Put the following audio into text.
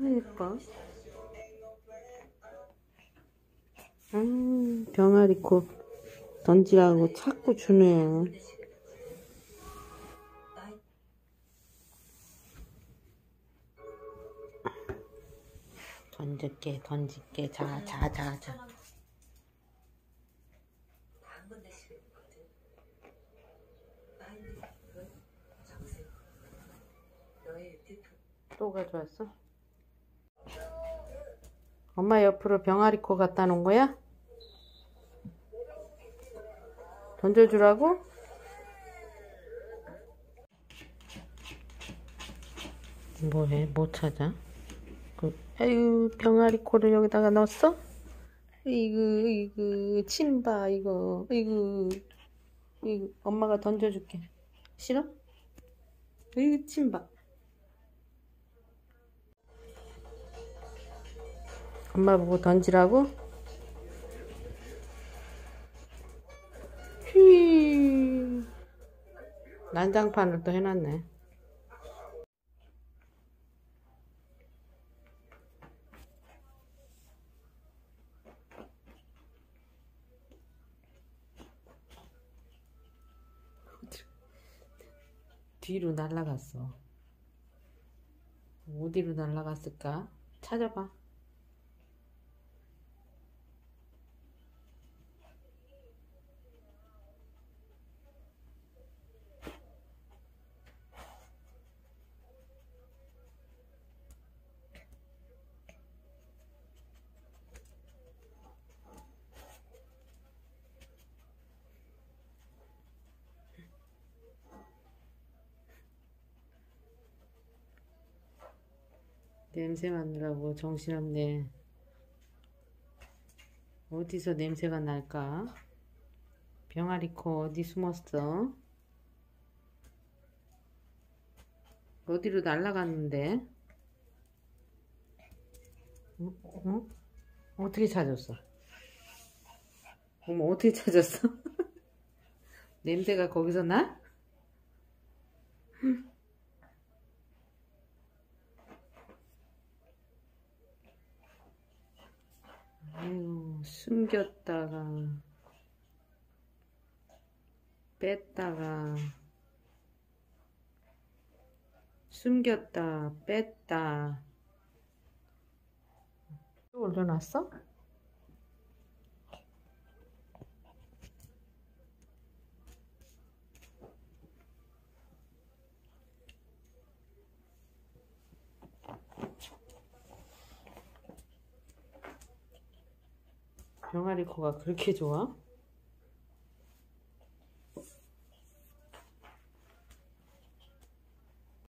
아유 예뻐 음 병아리 코 던지라고 자꾸 주네 던질게 던질게. 자 자 자자. 또 가져왔어? 엄마 옆으로 병아리 코 갖다 놓은 거야? 던져주라고? 뭐해? 뭐 찾아? 그, 아유 병아리 코를 여기다가 넣었어? 이거 이거 침봐 이거 이거 이거 엄마가 던져줄게 싫어? 이거 침봐 엄마 보고 던지라고? 휘 난장판을 또 해놨네 뒤로 날아갔어 어디로 날아갔을까? 찾아봐 냄새 맡느라고 정신없네. 어디서 냄새가 날까? 병아리 코 어디 숨었어? 어디로 날아갔는데? 어? 어? 어떻게 찾았어? 어머 어떻게 찾았어? 냄새가 거기서 나? 아유, 숨겼다가 뺐다가 숨겼다 뺐다 또 올려놨어? 병아리 코가 그렇게 좋아?